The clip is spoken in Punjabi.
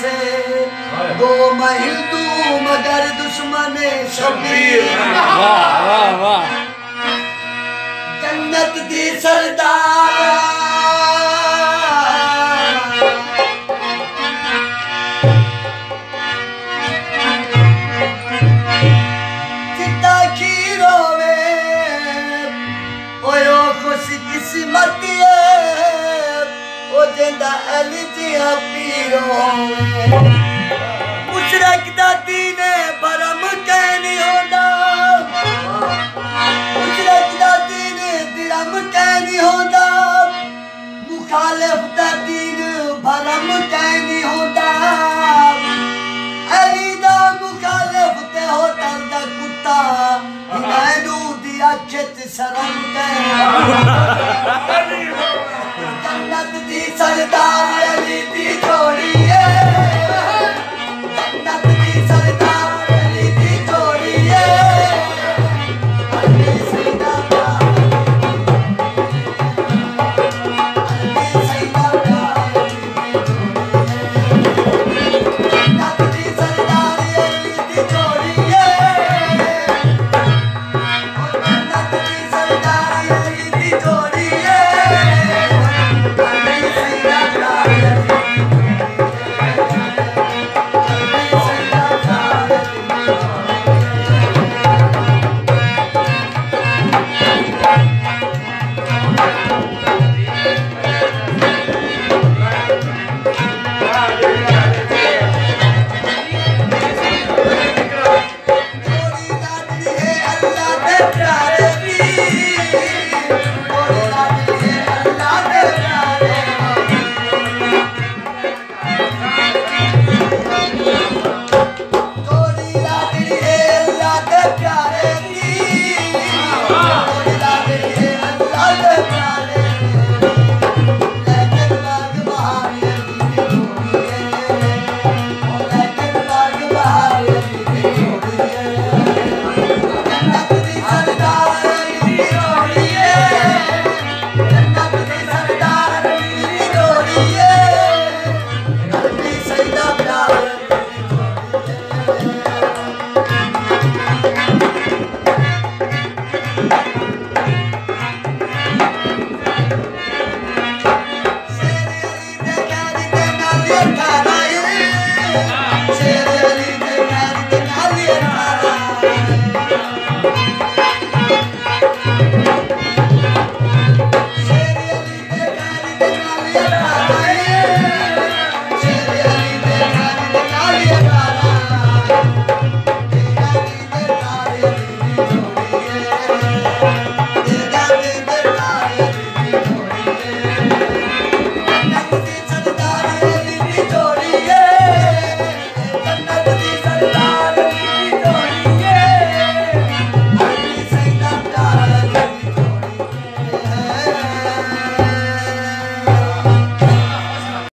से। हाँ। वो महिल तू मगर दुश्मन शबीर। हाँ, हाँ, जन्नत दी सरदार। ਅਲ ਤੇ ਆਪੀ ਰੋਵੇ। ਉਸ ਰੱਖਦਾ ਦੀਨੇ ਬਰਮ ਕਹਿ ਨਹੀਂ ਹੁੰਦਾ। ਉਸ ਰੱਖਦਾ ਦੀਨੇ ਬਰਮ ਕਹਿ ਨਹੀਂ ਹੁੰਦਾ। ਮੁਖਾਲਫ ਦਾ ਦੀਨ ਬਰਮ ਕਹਿ ਨਹੀਂ ਹੁੰਦਾ। ਅਲੀ ਦਾ ਮੁਖਾਲਫ ਤੇ ਹੋਟਲ ਦਾ ਕੁੱਤਾ। ਮੈਨੂੰ ਦੀ ਅੱਖ ਤੇ ਸ਼ਰਮ ਕਹਿ 你在大